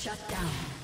Shut down.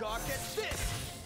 Gawk at this!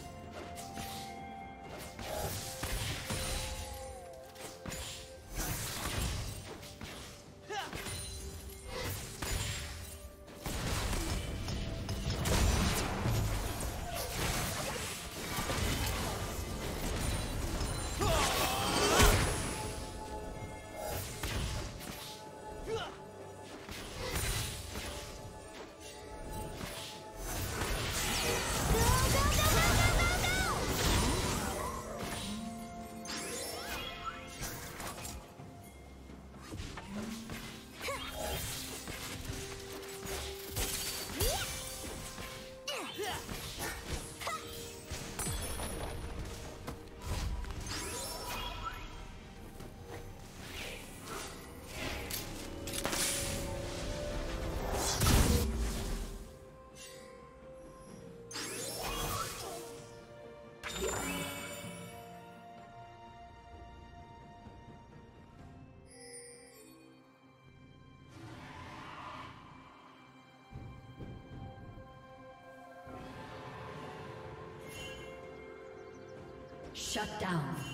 Shut down.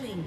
Killing